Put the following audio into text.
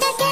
だけ